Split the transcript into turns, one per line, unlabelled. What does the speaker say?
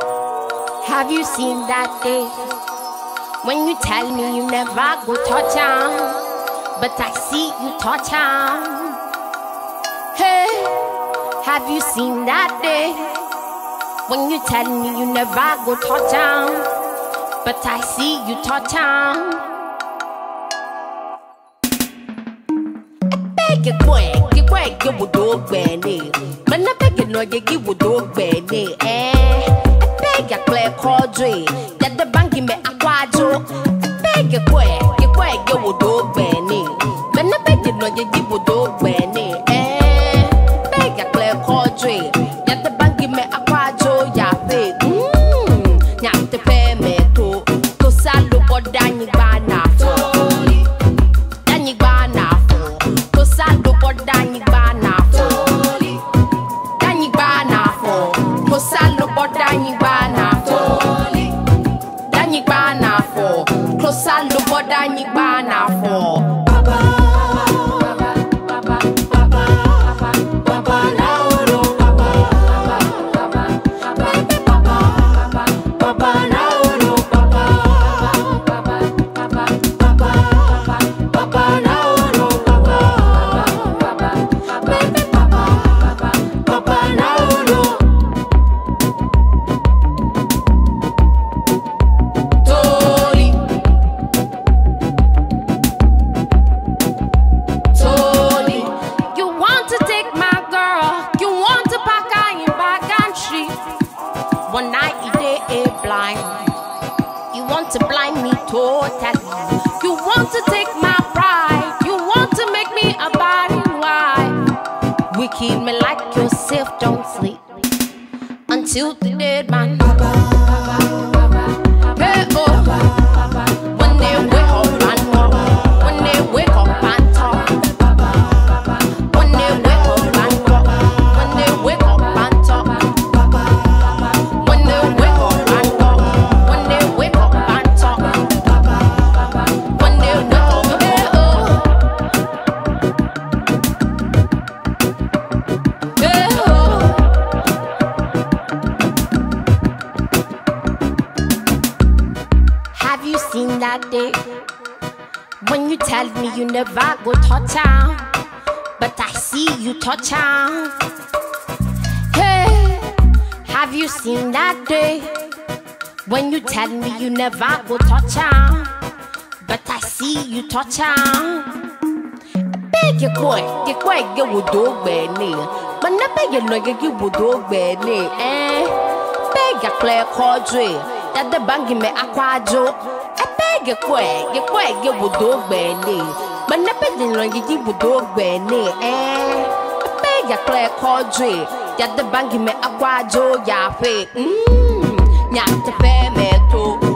Have you seen that day when you tell me you never go touch am, but I see you touch am? Hey, have you seen that day when you tell me you never go touch am, but I see you touch am? Beg your boy, your boy, you would do Benny. Man, I beg you, no, you would do Benny, eh? Clear cordre that the bank me aquajo beg ya kwe ya kwe ya wodo gbeni but na beg you no di to salu bodanyi ba na One night you day blind. You want to blind me totally. You want to take my pride. You want to make me a body wife. Wicked me like yourself, don't sleep until the dead man. Hey, oh. Day when you tell me you never go touch am, but I see you touch am? Hey, have you seen that day when you tell me you never go touch am, but I see you touch am? beg your boy, your boy get would do benny. But beg your no get would do benny, eh? Beg your clear cordre, the bangi me aquajo. I beg your boy, your boy get would do benny. But na beg your no get would do benny, eh? Clear cordre, that the bangi me aquajo ya fe. Mmm, nya te pe me to,